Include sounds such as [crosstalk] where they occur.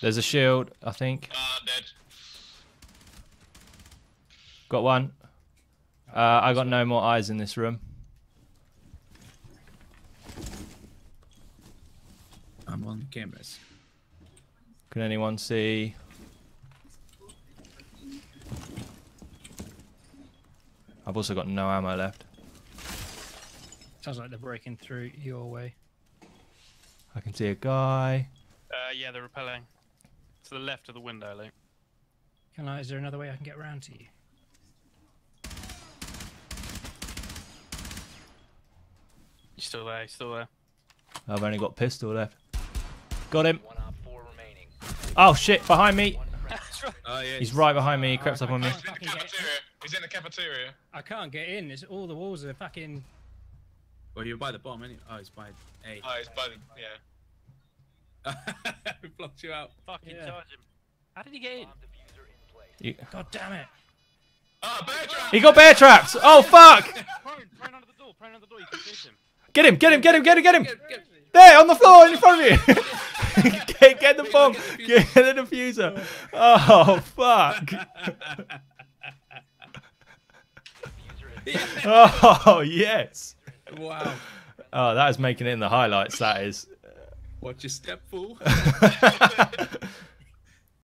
There's a shield, I think. Ah, dead. Got one. Uh, I got no more eyes in this room. I'm on cameras. Can anyone see? I've also got no ammo left. Sounds like they're breaking through your way. I can see a guy. Uh, yeah, they're repelling. To the left of the window, Luke. Can I? Is there another way I can get around to you? You still there? You still there? I've only got pistol left. Got him. One op four remaining. Oh shit! Behind me. [laughs] Oh yeah. He's right behind me. He uh, crept Oh, up on me. He's in the cafeteria. He's in the cafeteria. I can't get in. It's all the walls are fucking. Well, you're by the bomb anyway. Oh, it's by A. Oh, he's by the, yeah. [laughs] we blocked you out. Fucking Yeah. charge him. How did he get in? Bomb defuser in place. You- God damn it! Ah, bear trap! He got bear traps. Oh fuck! [laughs] Prone, prone under the door, prone under the door, you can shoot him. Get him! Get him! Get him! Get him! Get him! There on the floor in front of you. [laughs] get, get the bomb. Get the defuser. Oh fuck! Oh yes. wow. Oh, that is making it in the highlights. That is. Watch your step, fool. [laughs] [laughs]